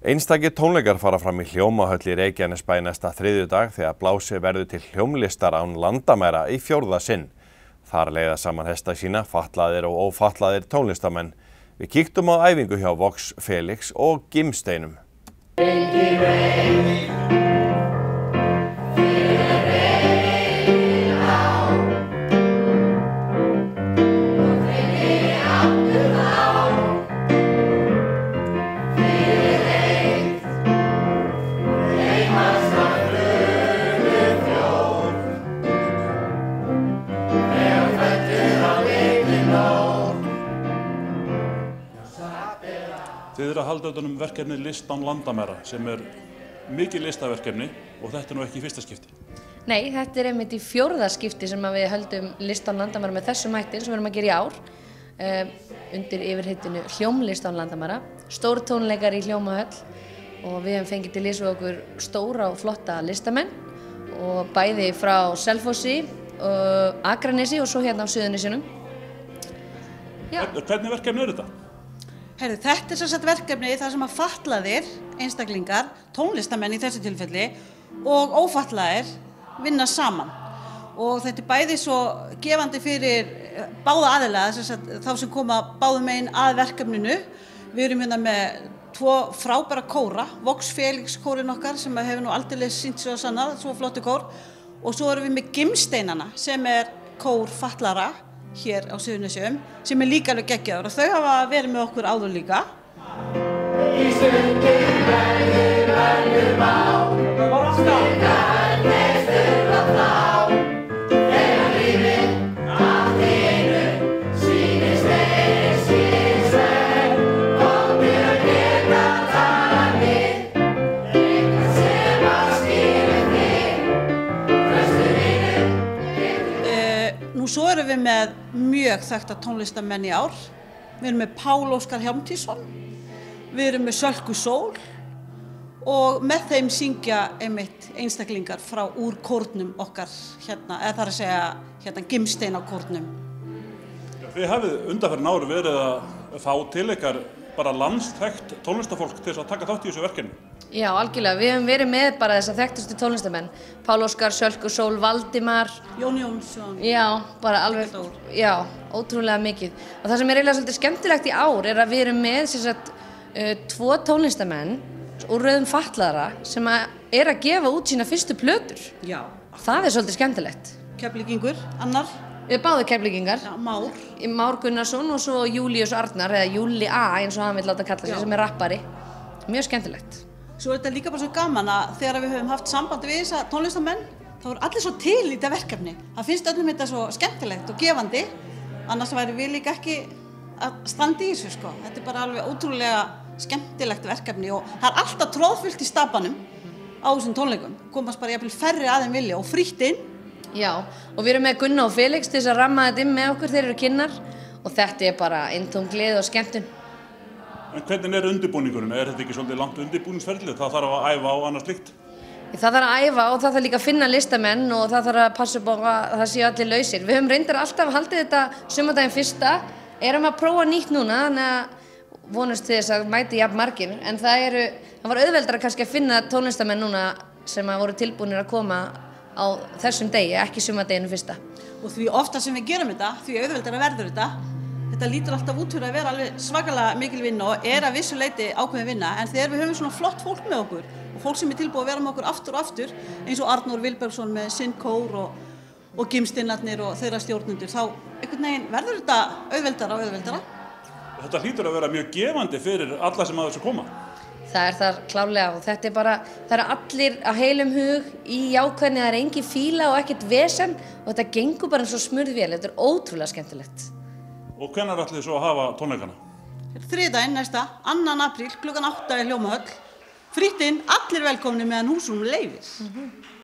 Einstakir tónleikar fara fram í hljómahöll í Reykjanesbæ næsta þriðjudag þegar blási verður til hljómlistar án landamæra í fjórða sinn. Þar leiða saman hesta sína, fatlaðir og ófatlaðir tónlistamenn. Við kíktum á æfingu hjá Vox Felix og Gimsteinum. Þið eru að halda utan um verkefni List án landamæra sem er mikið listaverkefni og þetta er nú ekki í fyrsta skipti. Nei, þetta er einmitt í fjórðaskipti sem að við höldum listan landamæra með þessum hættin sem við erum að gera í ár um, undir yfirheitinu Hljómlistan landamæra, stór tónleikar í Hljómahöll og við hefum fengið til lísu okkur stóra og flotta listamenn og bæði frá Selfossi, uh, Akranesi og svo hérna á Suðunisjunum. Já. Hvernig verkefni er þetta? Herru, þetta er sett verkefni þar sem að fatlaðir einstaklingar, tónlistamenn í þessu tilfelli og ófatlaðir vinna saman. Og þetta er bæði svo gefandi fyrir eh, báða aðilega, sem sagt, þá sem koma báðum einn að verkefninu. Við erum hérna með tvo frábæra kóra, Vox Felix kórin okkar sem hefur nú aldrei sínt svo sannað, svo flottu kór. Og svo erum við með Gimsteinana sem er kór fatlara hér á Suðunisjöum sem er líka alveg geggjaður og þau hafa verið með okkur áður líka. Eh, erum við með mjög þekkta tónlistamenn í ár. Við erum með Pál Óskar Hjálmtísson, við erum með Sölku Sól og með þeim syngja einmitt einstaklingar frá úr kórnum okkar hérna, eða þar að segja hérna gimstein á kórnum. Þið hafið undanferðin ári verið að fá til ykkar bara landstækt tónlistafólk til þess að taka þátt í þessu verkefni. Já, algjörlega. Við hefum verið með bara þessa þekktustu tónlistamenn. Pál Óskar, Sölku Sól, Valdimar, Jón Jónsson, Já, bara alveg, já, ótrúlega mikið. Og það sem er eiginlega svolítið skemmtilegt í ár er að við erum með sagt, uh, tvo tónlistamenn úr rauðum fatlaðara sem að er að gefa út sína fyrstu plötur. já, Það er svolítið skemmtilegt. keflingingur, annar, Við báðu keflingingar, já, Már, Már Gunnarsson og svo Július Arnar, eða Júli A eins og hann vil láta kalla sig, sem er rappari. Mjög skemmtilegt. Svo er þetta líka bara svo gaman að þegar við höfum haft sambandi við þessa tónlistamenn þá er allir svo til í þetta verkefni. Það finnst öllum þetta svo skemmtilegt og gefandi annars væri við líka ekki að standa í þessu sko. Þetta er bara alveg ótrúlega skemmtilegt verkefni og það er alltaf tróðfyllt í stabanum á þessum tónleikum. Komast bara jafnvel færri aðeim vilja og frítt inn. Já, og við erum með Gunna og Felix til þess að ramma þetta inn með okkur, þeir eru kynnar og þetta er bara eintóm gleði og skemmtun. En hvernig er undirbúningurinn? Er þetta ekki svolítið langt undirbúningsferðlið? Það þarf að æfa á annars líkt. Það þarf að æfa og það þarf líka að finna listamenn og það þarf að passa upp á að það séu allir lausir. Við höfum reyndar alltaf haldið þetta sumardaginn fyrsta, erum að prófa nýtt núna, þannig að vonast til þess að mæti jafn margir. En það, eru, það var auðveldara kannski að finna tónlistamenn núna sem að voru tilbúinir að koma á þessum degi, ekki sumardaginu fyrsta. Og því ofta sem við gerum þetta, því auðveldar að verður þetta, þetta lítur alltaf út fyrir að vera alveg svakalega mikil vinna og er að vissu leiti ákveðin vinna, en þegar við höfum svona flott fólk með okkur og fólk sem er tilbúið að vera með okkur aftur og aftur, eins og Arnór Vilbergsson með sinn kór og, og gimstinnarnir og þeirra stjórnundur, þá einhvern veginn verður þetta auðveldara og auðveldara. Þetta hlýtur að vera mjög gefandi fyrir alla sem að þessu koma. Það er þar klálega og þetta er bara, það eru allir á heilum hug í jákvæðni, það er engin fíla og ekkert vesen og þetta gengur bara eins og smurðvél, þetta er ótrúlega skemmtilegt. Og hvenær ætlið þið svo að hafa tónleikana? Þriðdæginn næsta, annan apríl, klukkan 8 í Hljómahöll, fritt inn, allir velkomni meðan húsum leifir.